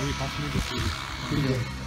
여기 봤으면 좋겠어요.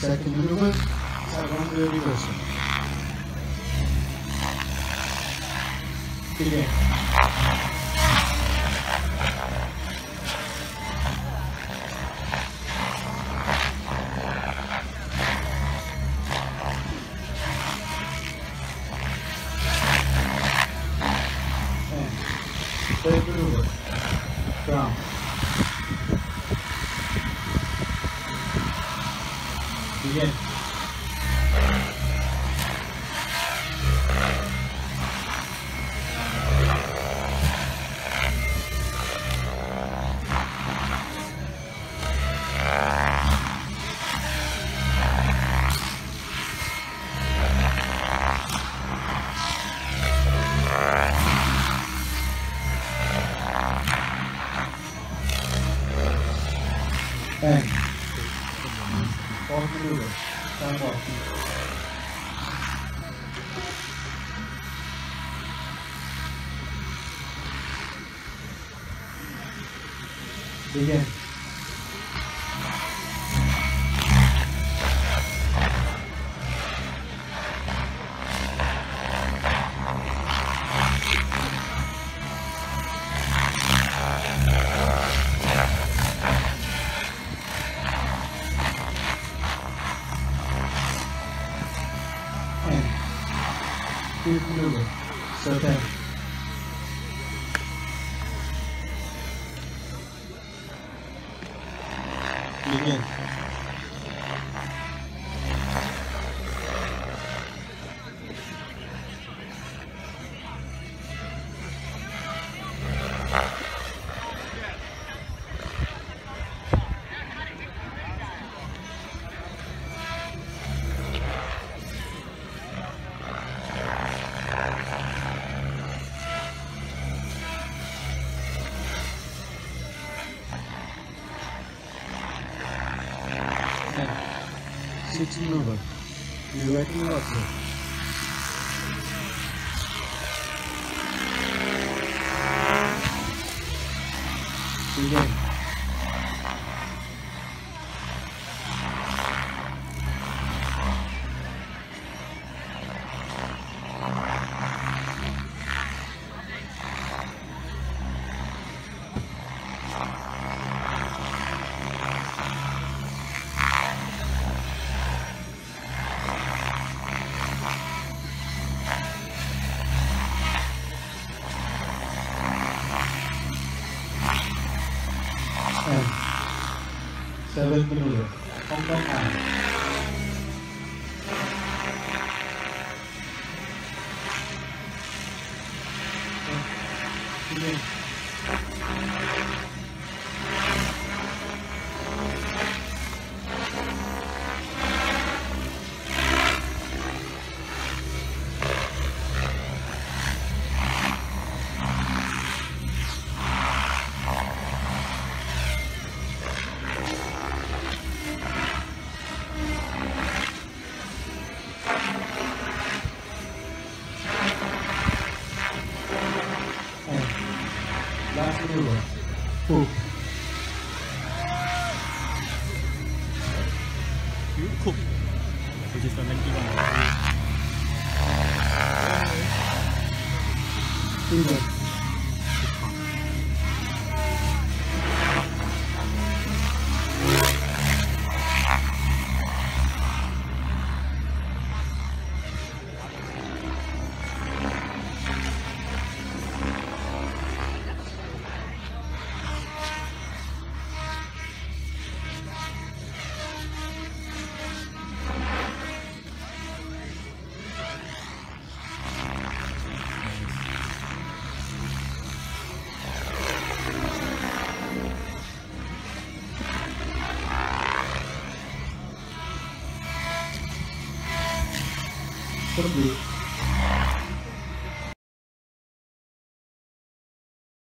Second maneuver, second reversal. Begin. ठीक है Thanks. All the rules. Bueno, so thank you. Newman. очень много. Желательно вообще. Thank. 7 minutes. Thank you. last maneuver. Hook. You cook, which is the 91. Inward. 나와. Begin. From the